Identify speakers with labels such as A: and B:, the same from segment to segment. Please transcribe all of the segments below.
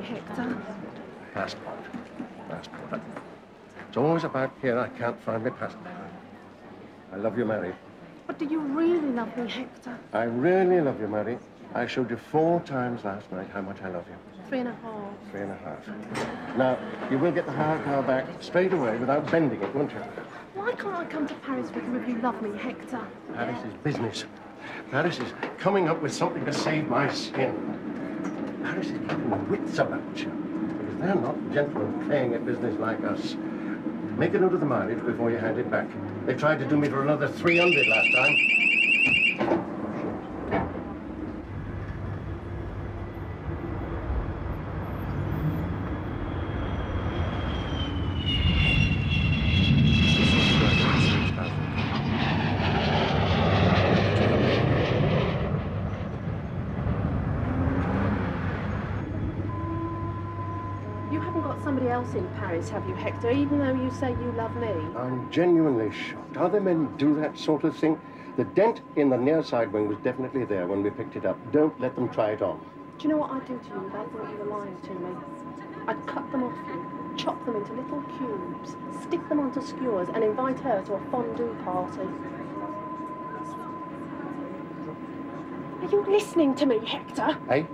A: You Hector.
B: Passport. Passport. It's always about here I can't find my passport. I love you, Mary.
A: But do you really love me, Hector?
B: I really love you, Mary. I showed you four times last night how much I love you.
A: Three and a half.
B: Three and a half. Now, you will get the hire car back straight away without bending it, won't you?
A: Why can't I come to Paris with you if you love me, Hector?
B: Paris is business. Paris is coming up with something to save my skin. Paris is keeping wits about you. Because they're not gentlemen playing at business like us. Make a note of the mileage before you hand it back. They tried to do me for another 300 last time.
A: Somebody else in Paris, have you, Hector, even though you say you love me?
B: I'm genuinely shocked. Other men do that sort of thing. The dent in the near side wing was definitely there when we picked it up. Don't let them try it on.
A: Do you know what I'd do to you if I thought you were lying to me? I'd cut them off you, chop them into little cubes, stick them onto skewers, and invite her to a fondue party. Are you listening to me, Hector?
B: Hey?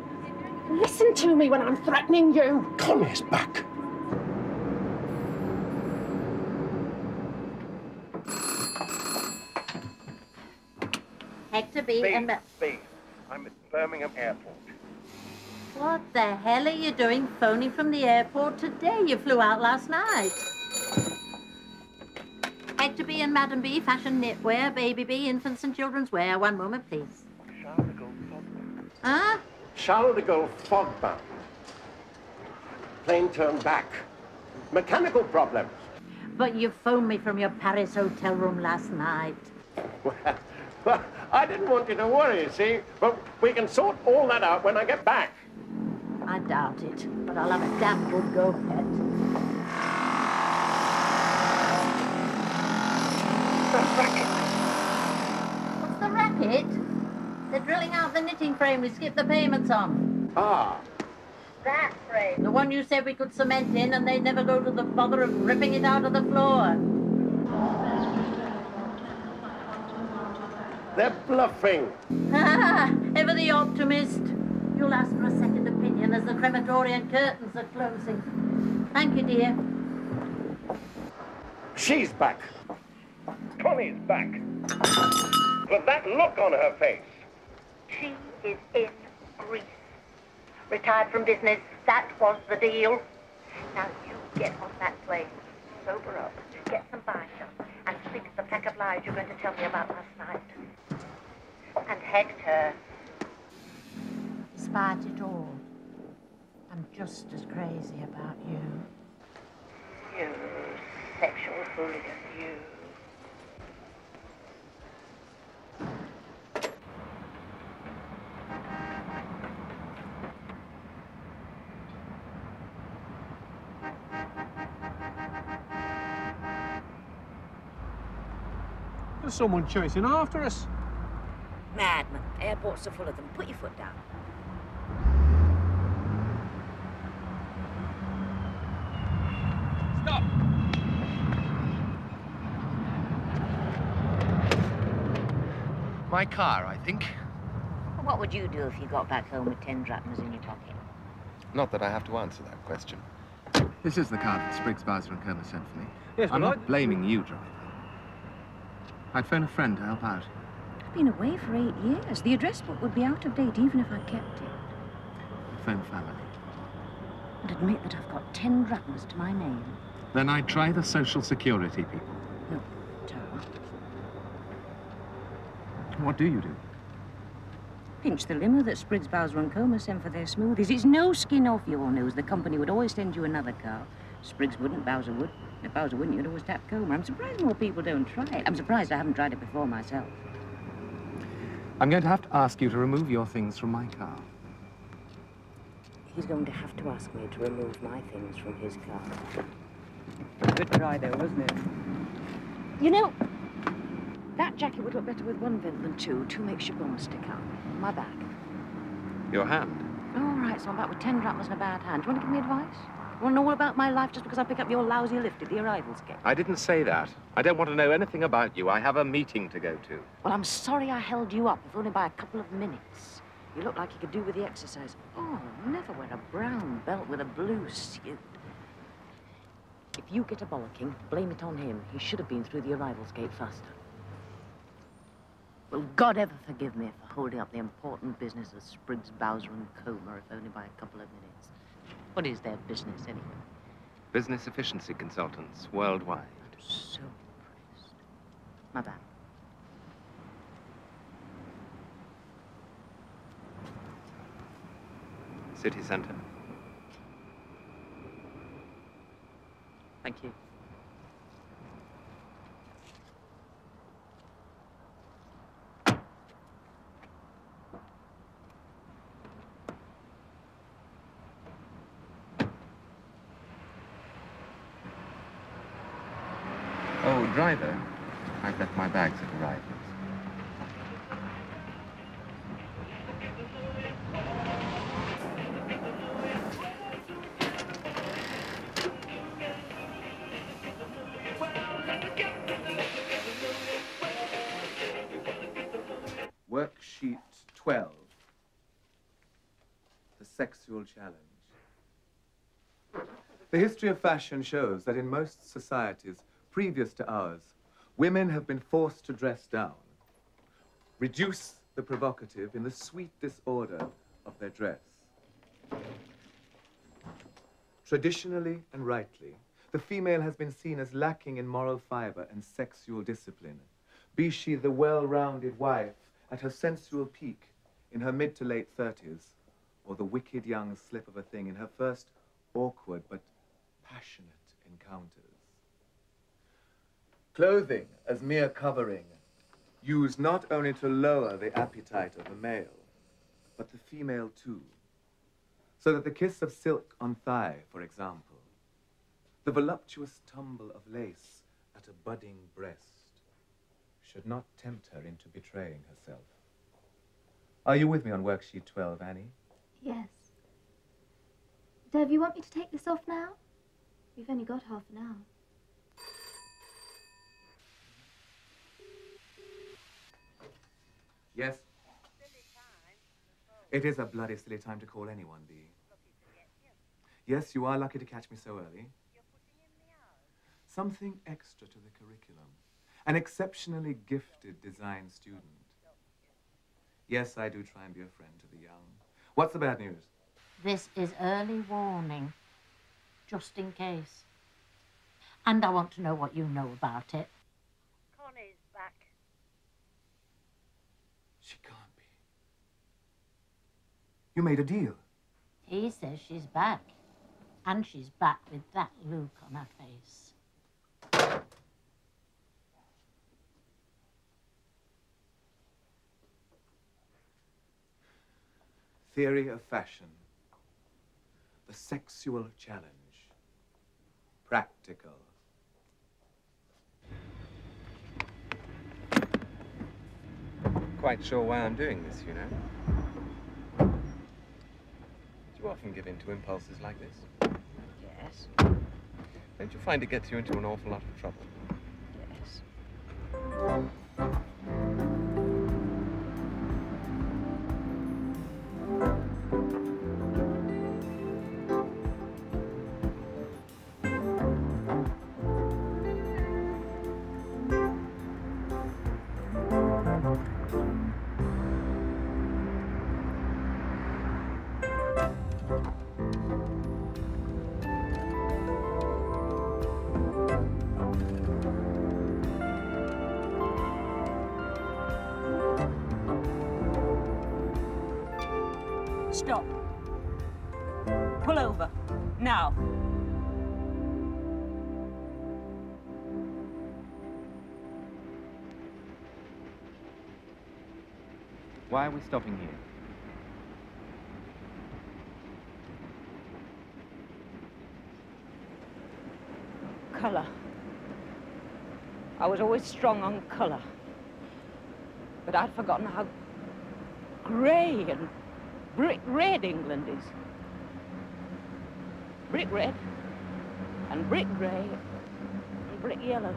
A: Listen to me when I'm threatening you.
B: Connie's back.
C: Hector B.
B: Space,
C: and... Ma-
B: space. I'm at Birmingham Airport.
C: What the hell are you doing phoning from the airport today? You flew out last night. Hector B. and Madam B. Fashion knitwear, baby B. Infants and children's wear. One moment, please.
B: Charles de Gaulle.
C: Huh?
B: Charles de Gaulle fogbound. Plane turned back. Mechanical problems.
C: But you phoned me from your Paris hotel room last night.
B: Well, well, I didn't want you to worry, see? But we can sort all that out when I get back.
C: I doubt it, but I'll have a damn good go at it. What's the racket? They're drilling out the knitting frame we skipped the payments on.
B: Ah,
C: That frame. The one you said we could cement in and they'd never go to the bother of ripping it out of the floor.
B: they're bluffing.
C: Ah, ever the optimist. You'll ask for a second opinion as the crematorium curtains are closing. Thank you, dear.
B: She's back. Connie's back. But that look on her face.
C: She is in Greece. Retired from business. That was the deal. Now you get on that plane, sober up, get some bicep, and think of the pack of lies you're going to tell me about last night. And Hector. Despite it all, I'm just as crazy about you. You sexual hooligan, you.
D: There's someone chasing after us.
E: Madman. Airports are full of them. Put your foot down.
D: Stop!
F: My car, I think.
E: What would you do if you got back home with ten drachmas in your pocket?
F: Not that I have to answer that question.
G: This is the car that Spriggs, Bowser and Comer sent for me.
D: Yes,
G: I'm not
D: I-
G: blaming you, driver. I'd phone a friend to help out.
E: I've been away for eight years. The address book would be out of date even if I kept it.
G: I'd phone family.
E: And admit that I've got ten drachmas to my name.
G: Then I'd try the social security people.
E: No, Tom.
G: What do you do?
E: Pinch the limo that Spriggs, Bowser and Comer sent for their smoothies. It's no skin off your nose. The company would always send you another car. Spriggs wouldn't, Bowser would. If Bowser wouldn't, you'd always tap Comer. I'm surprised more people don't try it. I'm surprised I haven't tried it before myself.
G: I'm going to have to ask you to remove your things from my car.
E: He's going to have to ask me to remove my things from his car.
H: Good try though, wasn't it?
E: You know, that jacket would look better with one vent than two. Two makes your bum stick out. My back.
F: Your hand.
E: All right, so I'm back with ten drachmas and a bad hand. Do you want to give me advice? You want to know all about my life just because I pick up your lousy lift at the arrivals gate?
I: I didn't say that. I don't want to know anything about you. I have a meeting to go to.
E: Well, I'm sorry I held you up, if only by a couple of minutes. You look like you could do with the exercise. Oh, never wear a brown belt with a blue suit. If you get a bollocking, blame it on him. He should have been through the arrivals gate faster. Will God ever forgive me for holding up the important business of Spriggs, Bowser and Comer, if only by a couple of minutes? What is their business, anyway?
I: Business efficiency consultants worldwide.
E: I'm so impressed. My bad.
I: City center.
E: Thank you.
I: Oh, driver. I've left my bags at arrivals.
J: Worksheet 12. The sexual challenge. The history of fashion shows that in most societies previous to ours, women have been forced to dress down, reduce the provocative in the sweet disorder of their dress. Traditionally and rightly, the female has been seen as lacking in moral fiber and sexual discipline, be she the well-rounded wife at her sensual peak in her mid to late 30s, or the wicked young slip of a thing in her first awkward but passionate encounters. Clothing as mere covering, used not only to lower the appetite of the male, but the female too. So that the kiss of silk on thigh, for example, the voluptuous tumble of lace at a budding breast, should not tempt her into betraying herself. Are you with me on worksheet 12, Annie?
K: Yes. Dev, you want me to take this off now? We've only got half an hour.
J: Yes? It is a bloody silly time to call anyone, Bee. Yes, you are lucky to catch me so early. Something extra to the curriculum. An exceptionally gifted design student. Yes, I do try and be a friend to the young. What's the bad news?
C: This is early warning, just in case. And I want to know what you know about it.
L: Connie's back.
J: She can't be. You made a deal.
C: He says she's back. And she's back with that look on her face.
J: Theory of fashion. The sexual challenge. Practical.
I: Quite sure why I'm doing this, you know. Do you often give in to impulses like this?
E: Yes.
I: Don't you find it gets you into an awful lot of trouble?
E: Yes.
I: We stopping here?
E: Colour. I was always strong on colour. But I'd forgotten how grey and brick red England is. Brick red, and brick grey, and brick yellow.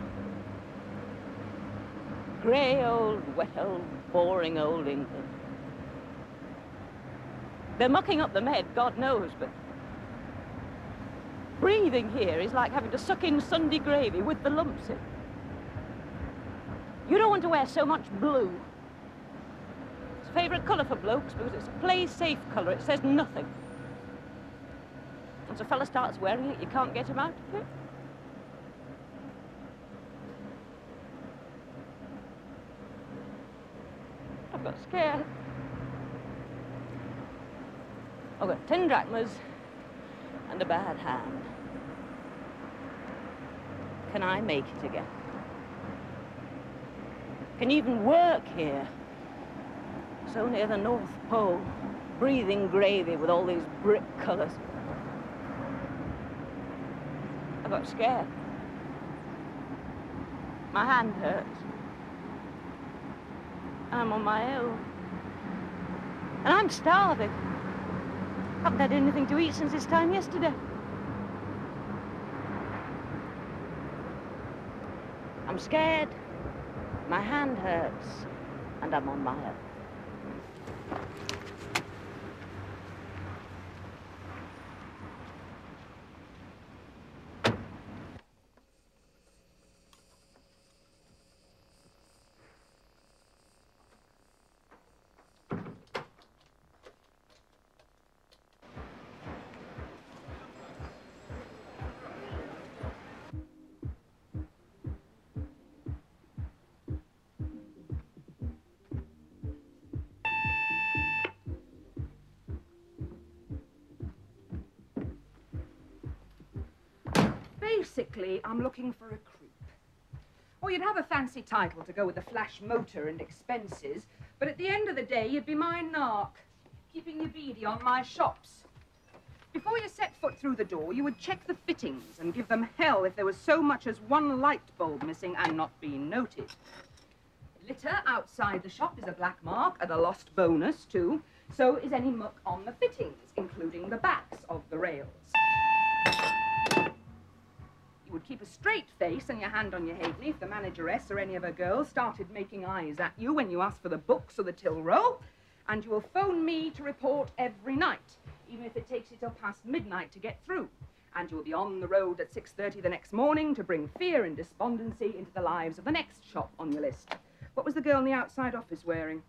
E: Grey old, wet old, boring old England. They're mucking up the med, God knows, but breathing here is like having to suck in Sunday gravy with the lumps in. You don't want to wear so much blue. It's a favourite colour for blokes because it's a play-safe colour. It says nothing. Once a fella starts wearing it, you can't get him out of it. I've got scared. I've got ten drachmas and a bad hand. Can I make it again? Can you even work here? So near the North Pole, breathing gravy with all these brick colours. I got scared. My hand hurts. I'm on my own. And I'm starving. I haven't had anything to eat since this time yesterday. I'm scared. My hand hurts. And I'm on my own.
M: Basically, I'm looking for a creep. Or you'd have a fancy title to go with the flash motor and expenses, but at the end of the day, you'd be my narc, keeping you beady on my shops. Before you set foot through the door, you would check the fittings and give them hell if there was so much as one light bulb missing and not being noted. Litter outside the shop is a black mark and a lost bonus, too. So is any muck on the fittings, including the backs of the rails. You would keep a straight face and your hand on your halfpenny if the manageress or any of her girls started making eyes at you when you asked for the books or the till roll. And you will phone me to report every night, even if it takes you till past midnight to get through. And you will be on the road at 6.30 the next morning to bring fear and despondency into the lives of the next shop on your list. What was the girl in the outside office wearing?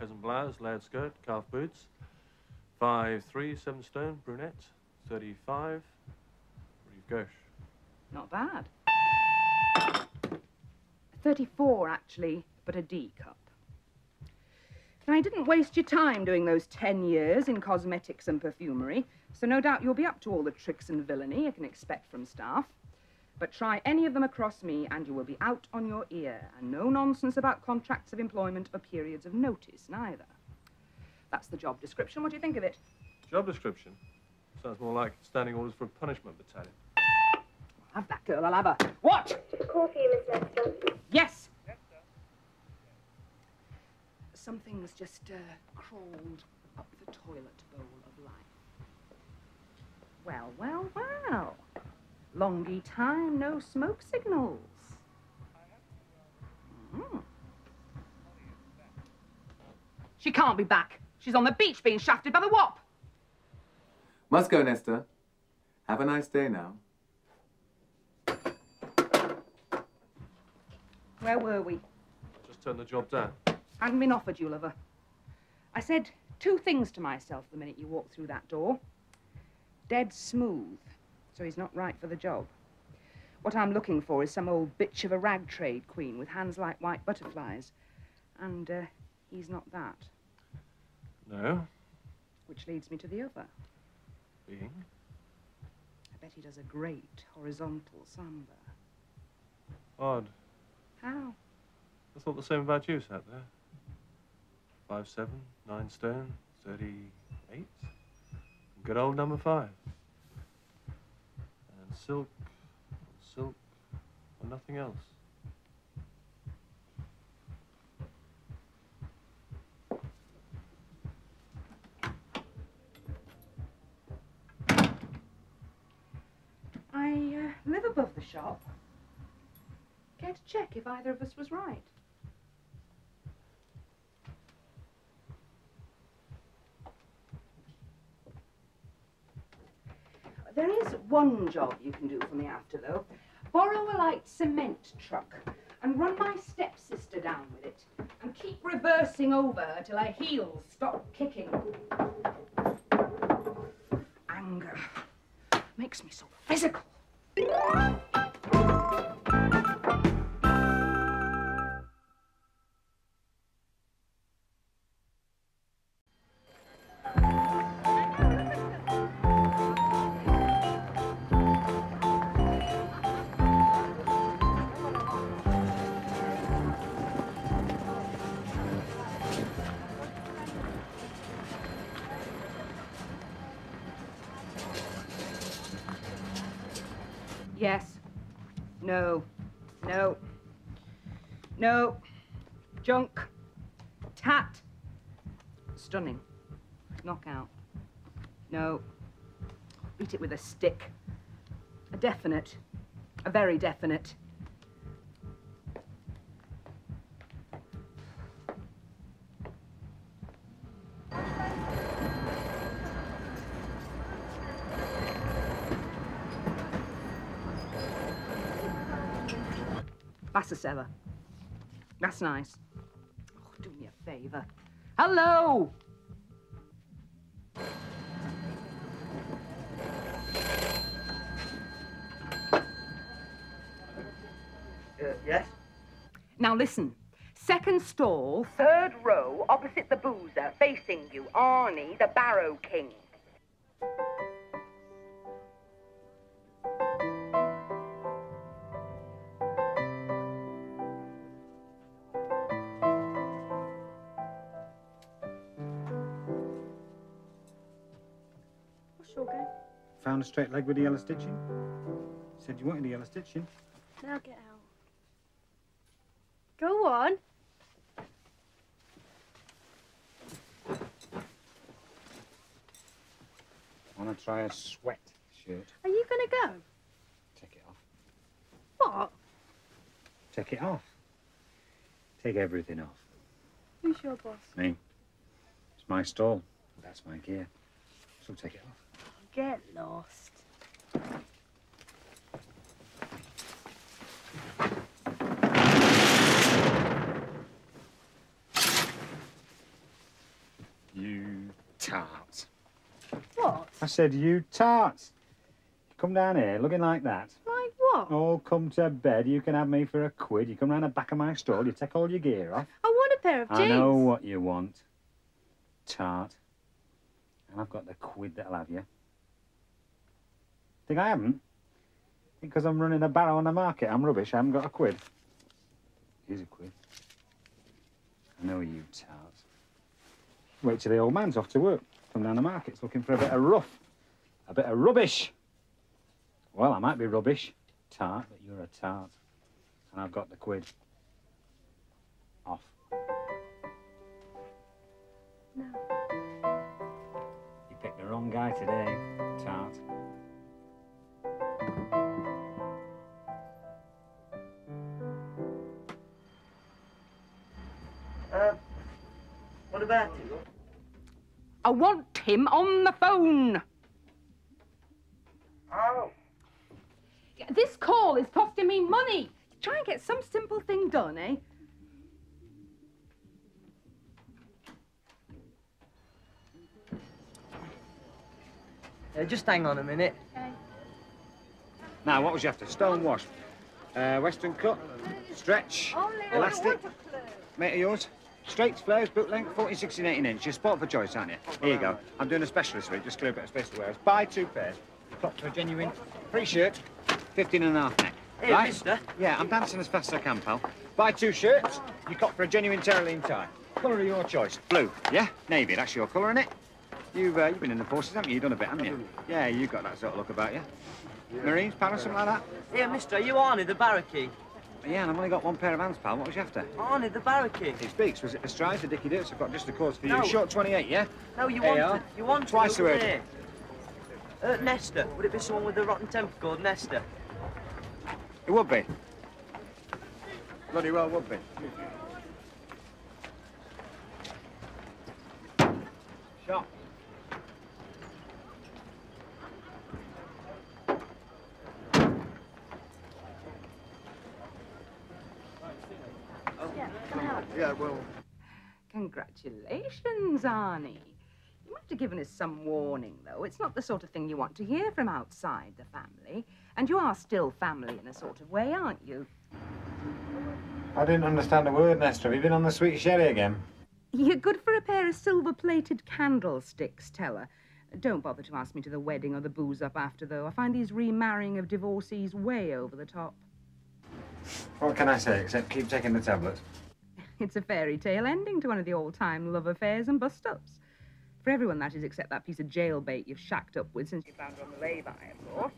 D: Peasant blouse, layered skirt, calf boots. Five, three, seven stone, brunette. Thirty-five. Rive Gauche.
M: Not bad. 34, actually, but a D cup. Now, I didn't waste your time doing those 10 years in cosmetics and perfumery, so no doubt you'll be up to all the tricks and villainy you can expect from staff. But try any of them across me, and you will be out on your ear, and no nonsense about contracts of employment or periods of notice, neither. That's the job description. What do you think of it?
D: Job description. Sounds more like standing orders for a punishment battalion.
M: Have that girl, I'll have her. What?
N: A call for you, Miss Lester.
M: Yes. Something's just uh, crawled up the toilet bowl of life. Well, well, well. Longy time, no smoke signals. Mm. She can't be back. She's on the beach being shafted by the wop.
J: Must go, Nesta. Have a nice day now.
M: Where were we?
D: Just turn the job down.
M: Hadn't been offered you, lover. I said two things to myself the minute you walked through that door. Dead smooth, so he's not right for the job. What I'm looking for is some old bitch of a rag trade queen with hands like white butterflies. And uh, he's not that.
D: No.
M: Which leads me to the other.
D: Being?
M: I bet he does a great horizontal samba.
D: Odd.
M: How?
D: I thought the same about you sat there. Five seven, nine stone, thirty-eight. Good old number five. And silk, silk, and nothing else.
M: I uh, live above the shop. Care to check if either of us was right? There is one job you can do for me after, though. Borrow a light cement truck and run my stepsister down with it. And keep reversing over her till her heels stop kicking. Anger makes me so physical. Beat it with a stick. A definite. A very definite. That's a Bassasella. That's nice. Oh, do me a favour. Hello!
N: Yes?
M: Now listen. Second stall, third row, opposite the boozer, facing you, Arnie, the Barrow King.
A: What's your game?
O: Found a straight leg with the yellow stitching. Said you wanted a yellow stitching.
A: Now get out. On.
O: Want to try a sweat shirt?
A: Are you gonna go?
O: Take it off.
A: What?
O: Take it off. Take everything off.
A: Who's your boss?
O: Me. It's my stall. That's my gear. So take it off.
A: Get lost.
O: You tart.
A: What?
O: I said you tart. You come down here looking like that.
A: Like what?
O: Oh, come to bed. You can have me for a quid. You come round the back of my stall. You take all your gear off.
A: I want a pair of jeans.
O: I know what you want. Tart. And I've got the quid that'll have you. Think I haven't? Because I'm running a barrow on the market. I'm rubbish. I haven't got a quid. Here's a quid. I know you tart. Wait till the old man's off to work. Come down the markets looking for a bit of rough. A bit of rubbish. Well, I might be rubbish. Tart, but you're a tart. And I've got the quid. Off.
A: No.
O: You picked the wrong guy today, tart.
N: Uh, what about it?
M: I want him on the phone.
N: Oh.
M: This call is costing me money. Try and get some simple thing done, eh?
N: Uh, just hang on a minute.
O: Now, what was you after? Stone wash. Uh, Western cut, stretch, elastic. Mate of yours? Straights, flares, boot length, 14, 16, 18 inch. You're spot for choice, aren't you? Here you go. I'm doing a specialist week. Just clear a bit of space to wear. Buy two pairs. Clock for a genuine free shirt, 15 and a half neck.
N: Hey,
O: right?
N: mister.
O: Yeah, I'm dancing as fast as I can, pal. Buy two shirts, you cop for a genuine Terylene tie. Colour of your choice. Blue, yeah? Navy, that's your colour, innit? You've, uh, you've been in the forces, haven't you? You've done a bit, haven't you? Yeah, you've got that sort of look about you. Marines, Paris, something like that?
N: Yeah, mister, are you Arnie the Barrow King?
O: Yeah, and I've only got one pair of hands, pal. What was you after?
N: Arnie the Barrow King?
O: He speaks. Was it the stride, the Dicky Dirts? I've got just the cause for you.
N: No.
O: Short 28, yeah?
N: No, you want it. You want
O: Twice a word.
N: Uh, Nesta. Would it be someone with a rotten temper called Nesta?
O: It would be.
F: Bloody well would be.
O: Shot.
F: Yeah, well.
M: Congratulations, Arnie. You might have given us some warning, though. It's not the sort of thing you want to hear from outside the family. And you are still family in a sort of way, aren't you?
O: I didn't understand a word, Nesta. Have you been on the sweet sherry again?
M: You're good for a pair of silver-plated candlesticks, Teller. Don't bother to ask me to the wedding or the booze up after, though. I find these remarrying of divorcees way over the top.
O: What can I say except keep taking the tablets?
M: It's a fairy tale ending to one of the old-time love affairs and bust-ups. For everyone, that is, except that piece of jailbait you've shacked up with since you found her on the lay-by, of course.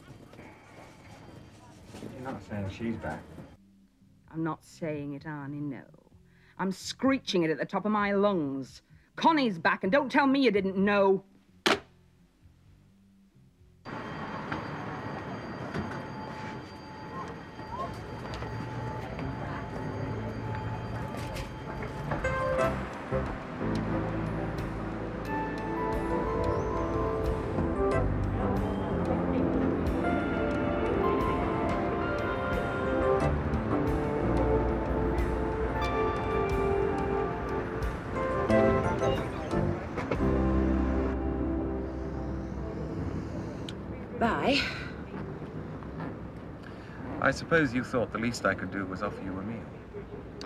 O: You're not saying she's back.
M: I'm not saying it, Arnie, no. I'm screeching it at the top of my lungs. Connie's back, and don't tell me you didn't know.
G: I suppose you thought the least I could do was offer you a meal.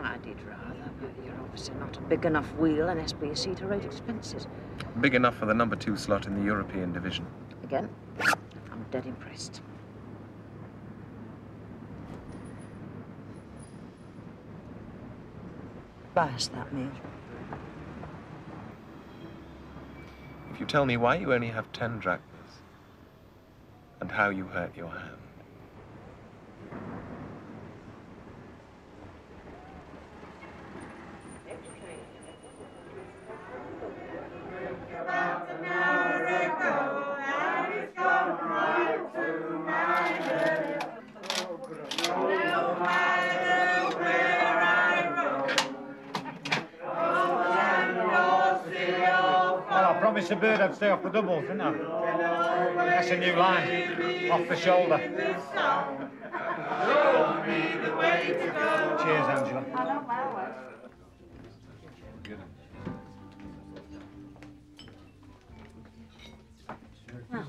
E: I did rather, but you're obviously not a big enough wheel in SBC to rate expenses.
G: Big enough for the number two slot in the European division.
E: Again, I'm dead impressed. Buy us that meal.
G: If you tell me why you only have ten drachmas how you hurt your hand.
O: Promised the bird I'd stay off the doubles, didn't I? That's a new line. Off the shoulder. Cheers, Angela.
E: Well,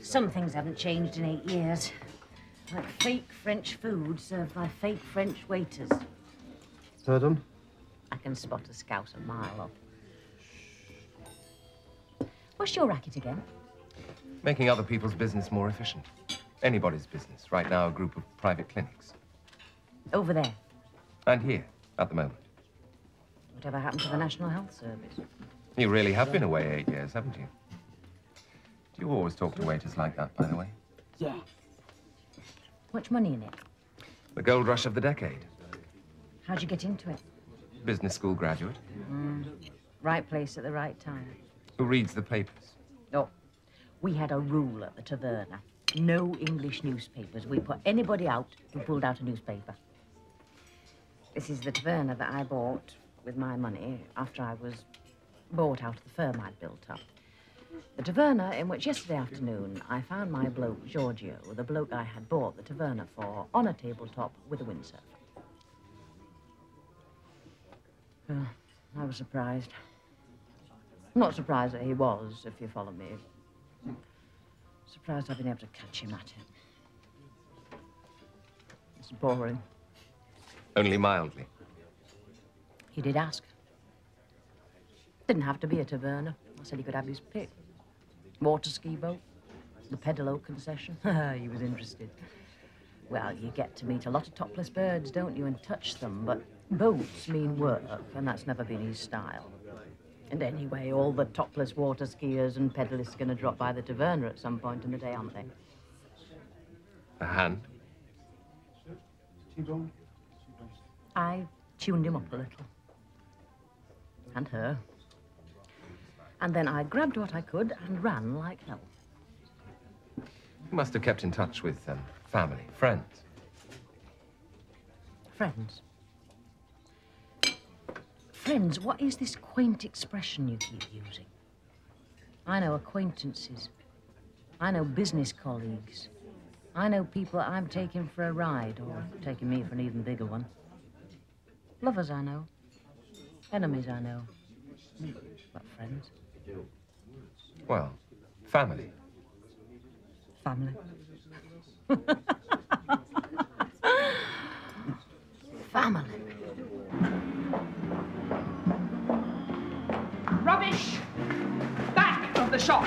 E: some things haven't changed in eight years. Like fake French food served by fake French waiters.
B: Pardon?
E: I can spot a scout a mile off. What's your racket again?
F: Making other people's business more efficient. Anybody's business. Right now, a group of private clinics.
E: Over there.
F: And here, at the moment.
E: Whatever happened to the National Health Service?
F: You really have been away eight years, haven't you? Do you always talk to waiters like that, by the way?
E: Yeah. Much money in it?
F: The gold rush of the decade.
E: How'd you get into it?
F: Business school graduate.
E: Mm. Right place at the right time.
F: Who reads the papers?
E: We had a rule at the taverna. No English newspapers. We put anybody out who pulled out a newspaper. This is the taverna that I bought with my money after I was bought out of the firm I'd built up. The taverna in which yesterday afternoon I found my bloke, Giorgio, the bloke I had bought the taverna for, on a tabletop with a windsurfer. Well, I was surprised. Not surprised that he was, if you follow me. Surprised I've been able to catch him at it. It's boring.
F: Only mildly.
E: He did ask. Didn't have to be a taverna. I said he could have his pick. Water ski boat, the Pedalo concession. he was interested. Well, you get to meet a lot of topless birds, don't you, and touch them, but boats mean work, and that's never been his style. And anyway, all the topless water skiers and pedalists are going to drop by the taverna at some point in the day, aren't they?
F: A hand.
E: I tuned him up a little. And her. And then I grabbed what I could and ran like hell.
F: You must have kept in touch with um, family, friends.
E: Friends. Friends, what is this quaint expression you keep using? I know acquaintances. I know business colleagues. I know people I'm taking for a ride, or taking me for an even bigger one. Lovers I know. Enemies I know. But friends?
I: Well, family.
E: Family. Family.
M: Rubbish! Back of the shop!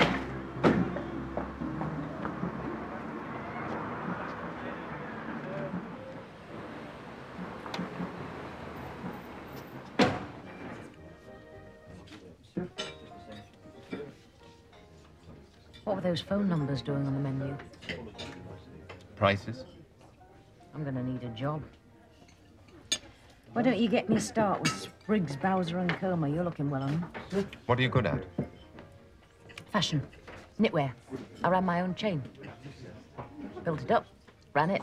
E: What were those phone numbers doing on the menu?
I: Prices?
E: I'm gonna need a job. Why don't you get me a start with Spriggs, Bowser and Comer? You're looking well on them.
I: What are you good at?
E: Fashion. Knitwear. I ran my own chain. Built it up. Ran it.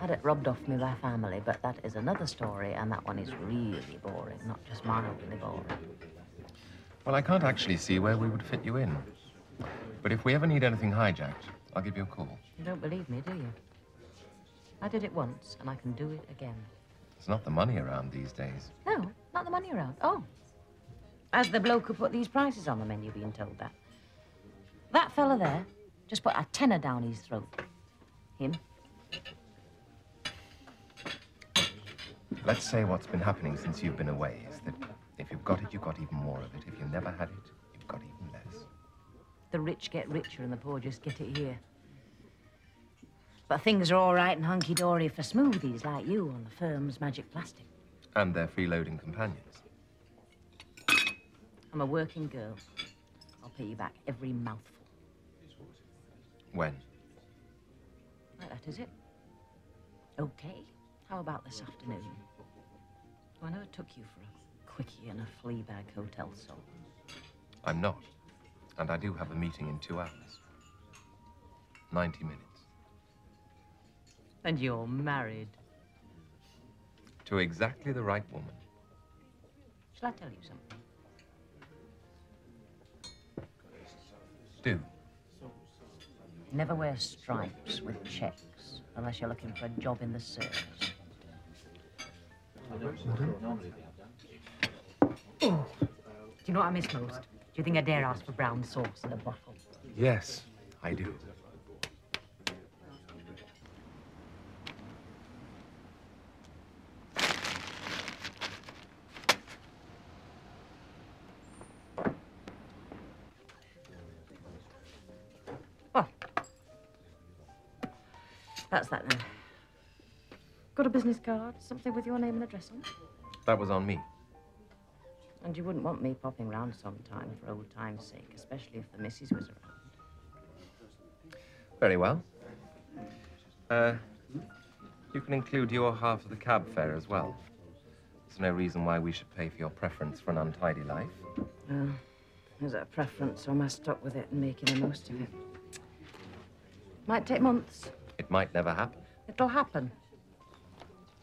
E: Had it robbed off me by family, but that is another story, and that one is really boring, not just mildly boring.
I: Well, I can't actually see where we would fit you in. But if we ever need anything hijacked, I'll give you a call.
E: You don't believe me, do you? I did it once, and I can do it again.
I: There's not the money around these days.
E: No, not the money around. Oh. As the bloke who put these prices on the menu being told that. That fella there just put a tenner down his throat. Him.
I: Let's say what's been happening since you've been away is that if you've got it, you've got even more of it. If you never had it, you've got even less.
E: The rich get richer and the poor just get it here. But things are all right and hunky-dory for smoothies like you on the firm's magic plastic.
I: And their freeloading companions.
E: I'm a working girl. I'll pay you back every mouthful.
I: When?
E: Right, that is it. Okay. How about this afternoon? Oh, I never took you for a quickie in a flea bag hotel soul.
I: I'm not. And I do have a meeting in two hours. 90 minutes.
E: And you're married.
I: To exactly the right woman.
E: Shall I tell you something?
I: Do.
E: Never wear stripes with checks unless you're looking for a job in the service. Oh, do you know what I miss most? Do you think I dare ask for brown sauce in a bottle?
I: Yes, I do.
E: Business card? Something with your name and address on?
I: That was on me.
E: And you wouldn't want me popping round sometime for old time's sake, especially if the missus was around.
I: Very well. Uh, you can include your half of the cab fare as well. There's no reason why we should pay for your preference for an untidy life.
E: Well, is it a preference or am I stuck with it and making the most of it? Might take months.
I: It might never happen.
E: It'll happen.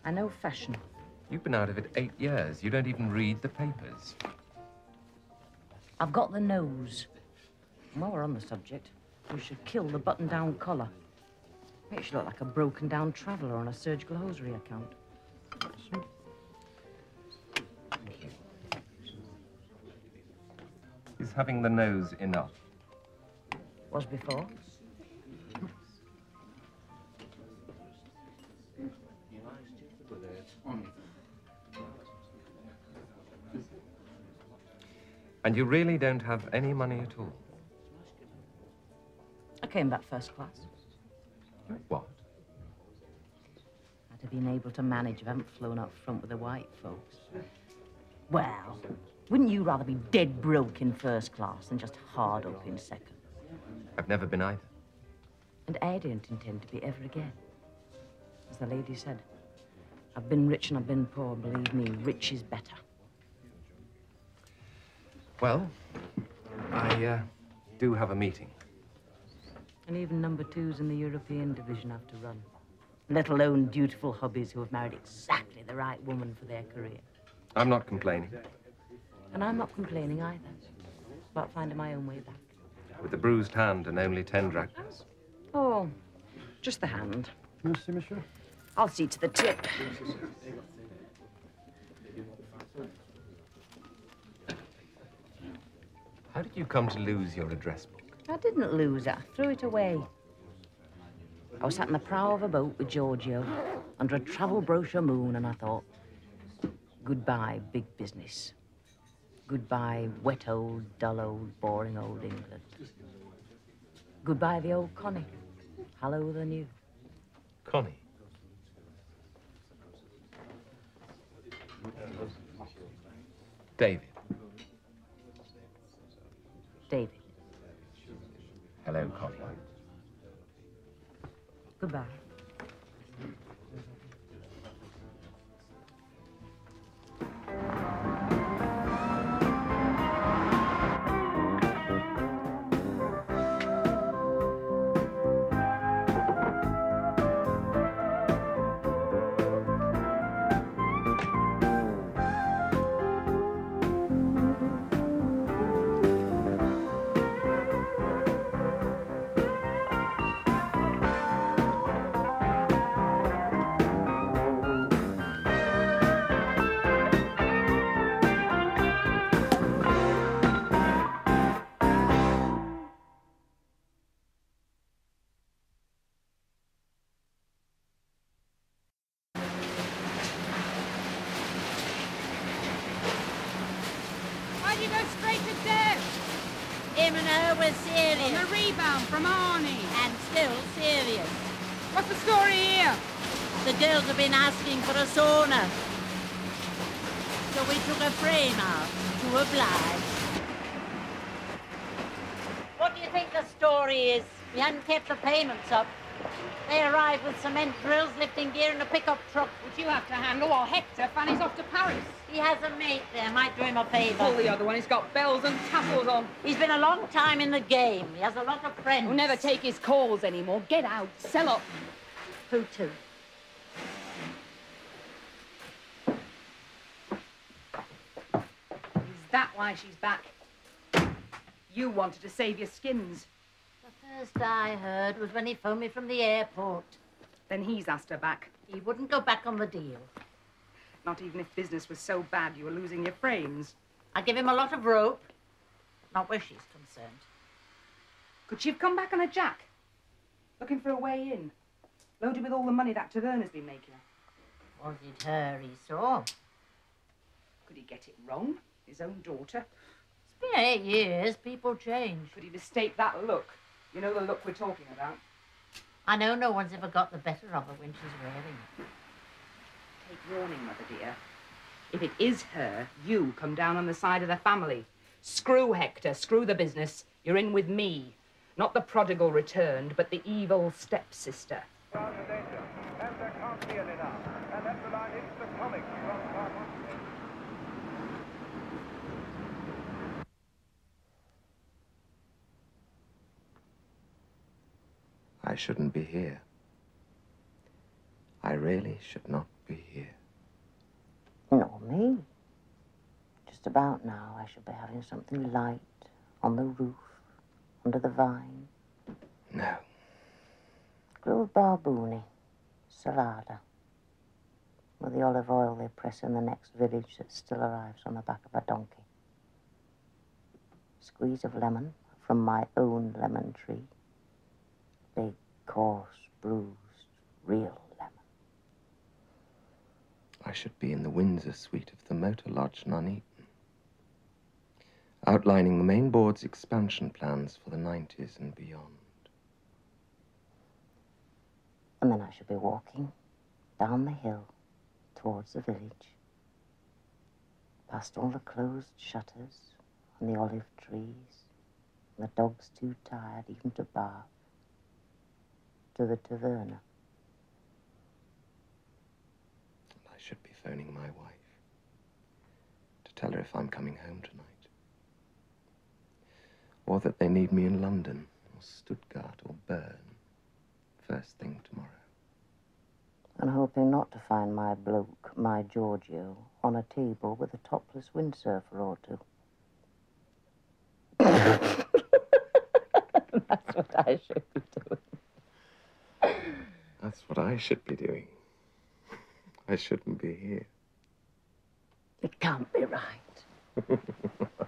E: I know fashion.
I: You've been out of it eight years. You don't even read the papers.
E: I've got the nose. And while we're on the subject, we should kill the button-down collar. Makes you look like a broken-down traveller on a surgical hosiery account.
I: Is having the nose enough?
E: Was before.
I: And you really don't have any money at all?
E: I came back first class.
I: What?
E: I'd have been able to manage if I hadn't flown up front with the white folks. Well, wouldn't you rather be dead broke in first class than just hard up in second?
I: I've never been either.
E: And I don't intend to be ever again. As the lady said, I've been rich and I've been poor. Believe me, rich is better.
I: Well, I uh, do have a meeting.
E: And even number twos in the European division have to run. let alone dutiful hubbies who have married exactly the right woman for their career.
P: I'm not complaining.
E: And I'm not complaining either about finding my own way back.
P: With a bruised hand and only ten drachmas.
E: Oh, just the hand.
Q: Merci, monsieur.
E: I'll see to the tip.
P: How did you come to lose your address book?
E: I didn't lose it. I threw it away. I was sat in the prow of a boat with Giorgio under a travel brochure moon, and I thought, goodbye, big business. Goodbye, wet old, dull old, boring old England. Goodbye, the old Connie. Hello, the new.
P: Connie. David. Hello, Connie.
E: Goodbye.
M: The
C: girls have been asking for a sauna. So we took a frame out to oblige. What do you think the story is? We hadn't kept the payments up. They arrived with cement drills, lifting gear, and a pickup truck.
M: Which you have to handle while Hector Fanny's off to Paris.
C: He has a mate there, might do him a favour.
M: Pull the other one, he's got bells and tassels on.
C: He's been a long time in the game. He has a lot of friends.
M: We'll never take his calls anymore. Get out, sell up.
C: Who to?
M: Is that why she's back? You wanted to save your skins.
C: The first I heard was when he phoned me from the airport.
M: Then he's asked her back.
C: He wouldn't go back on the deal.
M: Not even if business was so bad you were losing your frames.
C: I give him a lot of rope. Not where she's concerned.
M: Could she have come back on a jack? Looking for a way in. Loaded with all the money that Taverna's been making.
C: Was it her he saw?
M: Could he get it wrong? His own daughter?
C: It's been eight years. People change.
M: Could he mistake that look? You know the look we're talking about.
C: I know no one's ever got the better of her when she's wearing it.
M: Take warning, Mother dear. If it is her, you come down on the side of the family. Screw Hector, screw the business. You're in with me. Not the prodigal returned, but the evil stepsister.
I: I shouldn't be here. I really should not be here.
E: Nor me. Just about now, I should be having something light on the roof, under the vine.
I: No.
E: Grilled barbooni, salada, with the olive oil they press in the next village that still arrives on the back of a donkey. Squeeze of lemon from my own lemon tree. Big, coarse, bruised, real lemon.
I: I should be in the Windsor suite of the Motor Lodge Nuneaton, outlining the main board's expansion plans for the 90s and beyond.
E: And then I should be walking down the hill towards the village, past all the closed shutters and the olive trees, and the dogs too tired even to bark, to the taverna.
I: I should be phoning my wife to tell her if I'm coming home tonight. Or that they need me in London, or Stuttgart, or Bern, first thing tomorrow.
E: and hoping not to find my bloke, my Giorgio, on a table with a topless windsurfer or two. That's what I should be doing.
I: That's what I should be doing. I shouldn't be here.
E: It can't be right.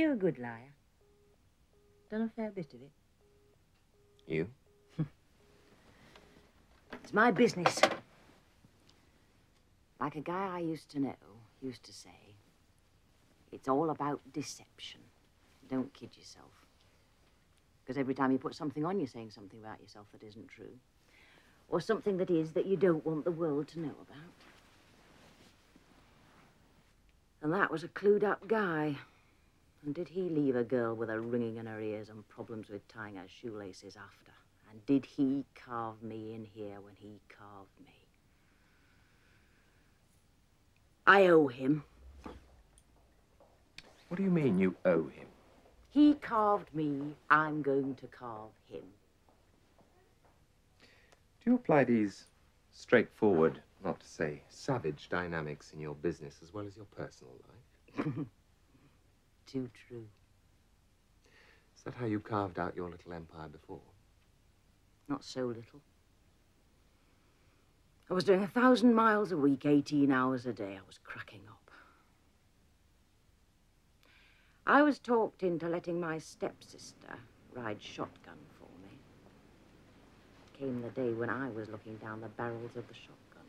E: Are you a good liar? Done a fair bit of it.
I: You?
E: It's my business. Like a guy I used to know used to say, it's all about deception. Don't kid yourself. Because every time you put something on, you're saying something about yourself that isn't true. Or something that is that you don't want the world to know about. And that was a clued up guy. And did he leave a girl with a ringing in her ears and problems with tying her shoelaces after? And did he carve me in here when he carved me? I owe him.
I: What do you mean you owe him?
E: He carved me. I'm going to carve him.
I: Do you apply these straightforward, not to say savage dynamics in your business as well as your personal life?
E: Too true.
I: Is that how you carved out your little empire before?
E: Not so little. I was doing a thousand miles a week, 18 hours a day. I was cracking up. I was talked into letting my stepsister ride shotgun for me. Came the day when I was looking down the barrels of the shotgun.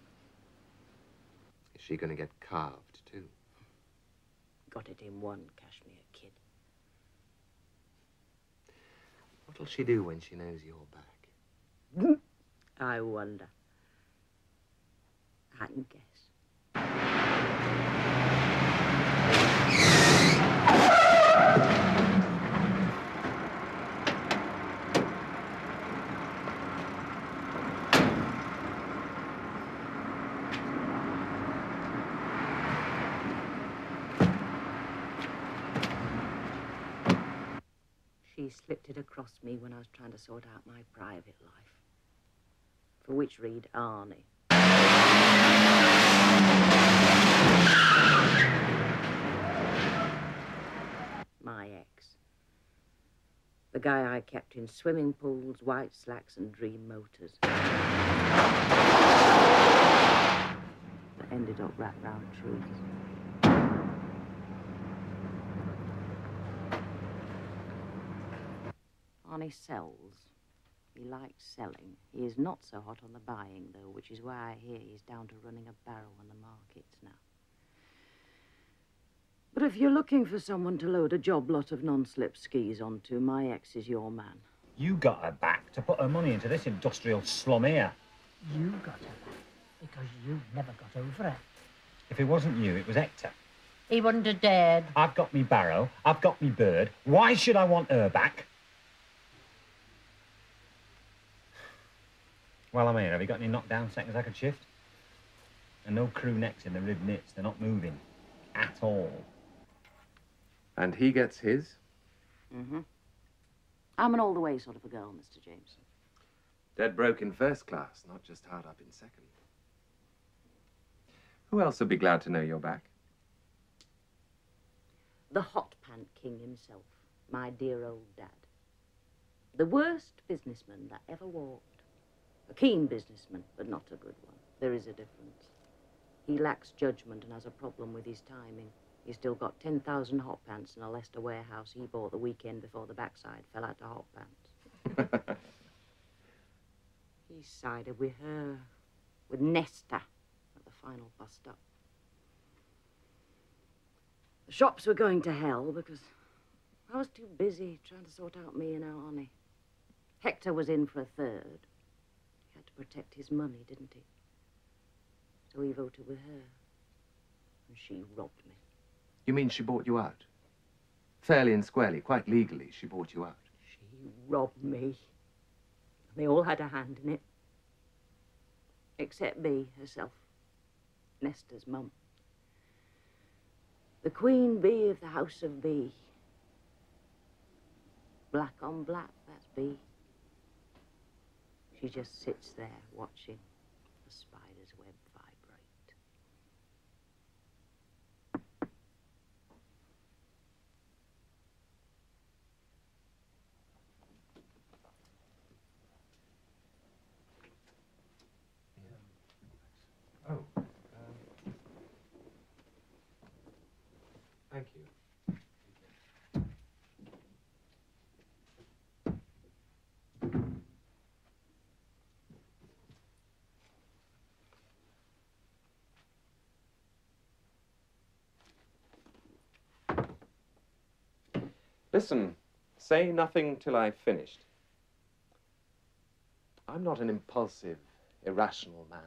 I: Is she going to get carved?
E: Got it in one cashmere kid.
I: What'll she do when she knows you're back?
E: I wonder. I can guess. Slipped it across me when I was trying to sort out my private life. For which read Arnie. My ex. The guy I kept in swimming pools, white slacks, and dream motors. That ended up wrapped round trees. Arnie sells. He likes selling. He is not so hot on the buying, though, which is why I hear he's down to running a barrow on the markets now. But if you're looking for someone to load a job lot of non-slip skis onto, my ex is your man.
O: You got her back to put her money into this industrial slum here.
R: You got her back because you never got over it.
O: If it wasn't you, it was Hector.
R: He wouldn't have dared.
O: I've got me barrow, I've got me bird. Why should I want her back? Well, I'm here. Have you got any knockdown seconds I could shift? And no crew necks in the rib knits. They're not moving. At all.
I: And he gets his?
E: Mm-hmm. I'm an all-the-way sort of a girl, Mr. Jameson.
I: Dead broke in first class, not just hard up in second. Who else would be glad to know you're back?
E: The hot pant king himself, my dear old dad. The worst businessman that ever walked. A keen businessman, but not a good one. There is a difference. He lacks judgment and has a problem with his timing. He's still got 10,000 hot pants in a Leicester warehouse he bought the weekend before the backside fell out to hot pants. he sided with her, with Nesta, at the final bus stop. The shops were going to hell because I was too busy trying to sort out me and Arnie. Hector was in for a third. He had to protect his money, didn't he? So he voted with her. And she robbed me.
I: You mean she bought you out? Fairly and squarely, quite legally, she bought you out.
E: She robbed me. They all had a hand in it. Except me, herself, Nesta's mum. The queen bee of the house of Bee. Black on black, that's Bee. She just sits there watching the spider's web vibrate.
I: Oh. Um, thank you. Listen, say nothing till I've finished. I'm not an impulsive, irrational man.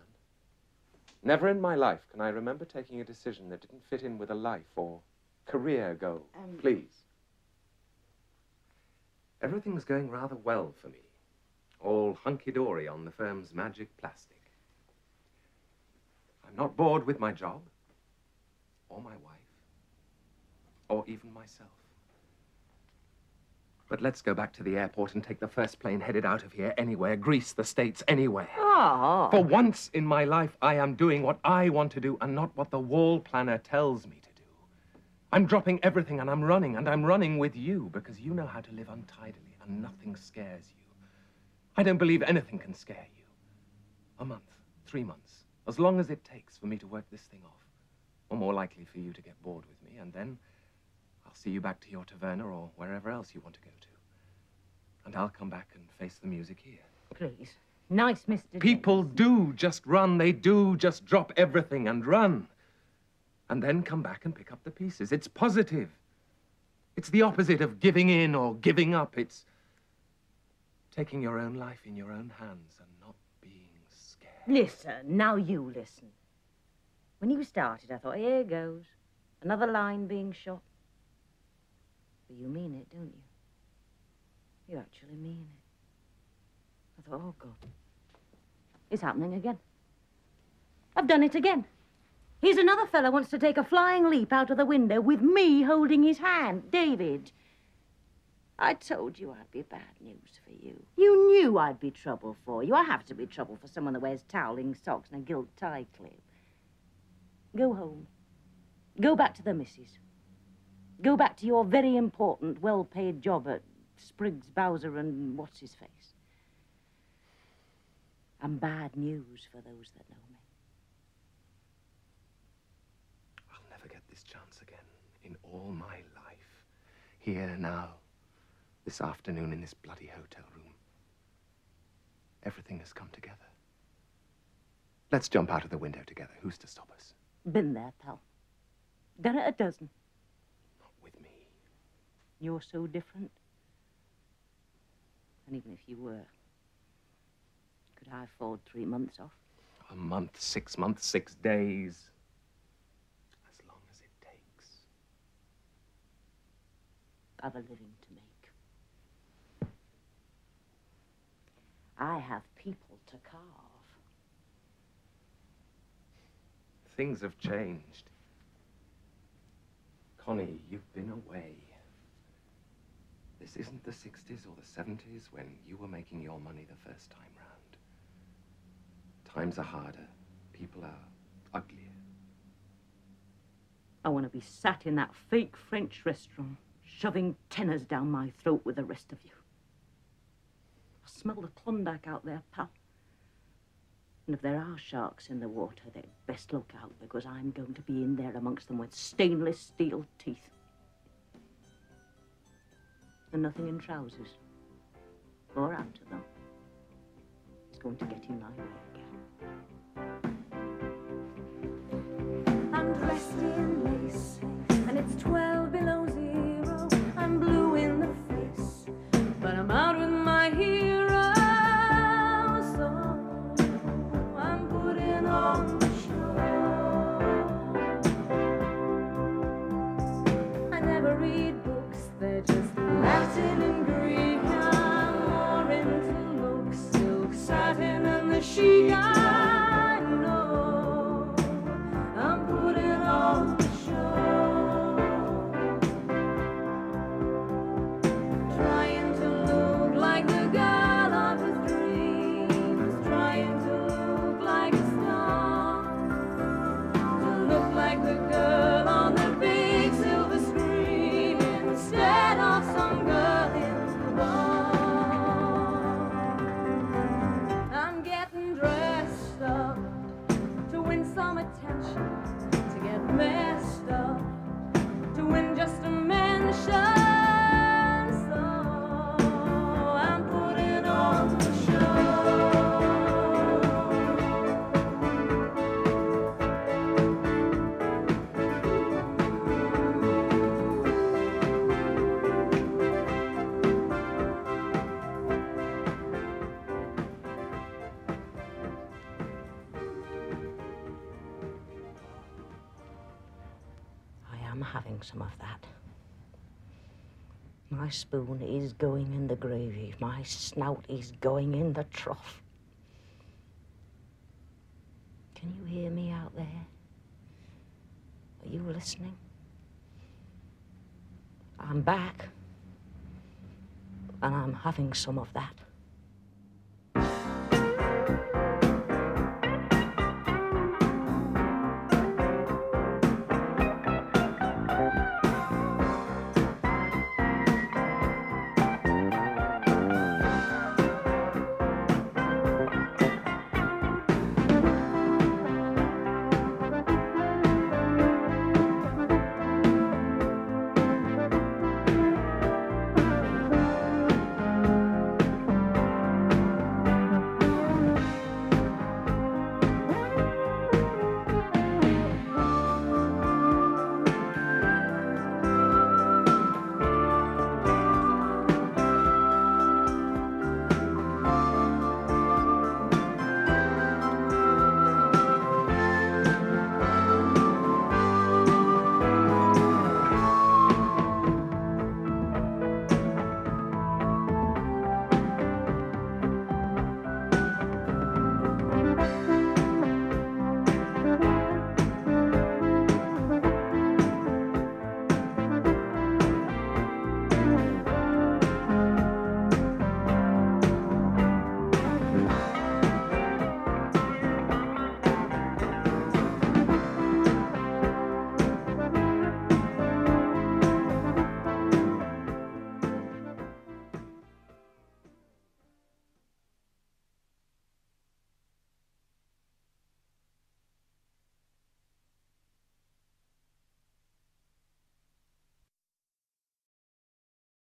I: Never in my life can I remember taking a decision that didn't fit in with a life or career goal.
E: Um,
I: Please. Everything's going rather well for me. All hunky-dory on the firm's magic plastic. I'm not bored with my job, or my wife, or even myself. But let's go back to the airport and take the first plane headed out of here anywhere, Greece, the States, anywhere.
E: Oh.
I: For once in my life, I am doing what I want to do and not what the wall planner tells me to do. I'm dropping everything and I'm running, and I'm running with you because you know how to live untidily and nothing scares you. I don't believe anything can scare you. A month, three months, as long as it takes for me to work this thing off. Or more likely for you to get bored with me, and then I'll see you back to your taverna or wherever else you want to go to. And I'll come back and face the music here.
E: Please. Nice, Mr.
I: People do just run. They do just drop everything and run. And then come back and pick up the pieces. It's positive. It's the opposite of giving in or giving up. It's taking your own life in your own hands and not being scared.
E: Listen, now you listen. When you started, I thought, here goes. Another line being shot. You mean it, don't you? You actually mean it. I thought, oh, God. It's happening again. I've done it again. Here's another fellow wants to take a flying leap out of the window with me holding his hand. David. I told you I'd be bad news for you. You knew I'd be trouble for you. I have to be trouble for someone that wears toweling socks and a gilt tie clip. Go home. Go back to the missus. Go back to your very important, well-paid job at Spriggs, Bowser, and what's his face. And bad news for those that know me.
I: I'll never get this chance again in all my life. Here, now, this afternoon in this bloody hotel room. Everything has come together. Let's jump out of the window together. Who's to stop us?
E: Been there, pal. Done it a dozen.
I: Not with me.
E: You're so different. And even if you were, could I afford three months off?
I: A month, six months, six days. As long as it takes.
E: I've a living to make. I have people to carve.
I: Things have changed. Connie, you've been away. This isn't the 60s or the 70s when you were making your money the first time round. Times are harder. People are uglier.
E: I want to be sat in that fake French restaurant, shoving tenors down my throat with the rest of you. I smell the Klondike out there, pal. And if there are sharks in the water, they'd best look out because I'm going to be in there amongst them with stainless steel teeth. And nothing in trousers. Or out of them. It's going to get
S: in my way again.
E: Dressed some of that. My spoon is going in the gravy. My snout is going in the trough. Can you hear me out there? Are you listening? I'm back. And I'm having some of that.